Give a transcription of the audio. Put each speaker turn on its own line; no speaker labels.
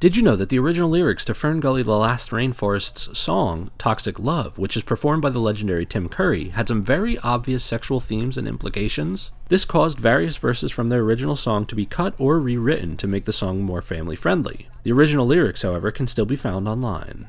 Did you know that the original lyrics to Ferngully: The Last Rainforest's song, Toxic Love, which is performed by the legendary Tim Curry, had some very obvious sexual themes and implications? This caused various verses from their original song to be cut or rewritten to make the song more family friendly. The original lyrics, however, can still be found online.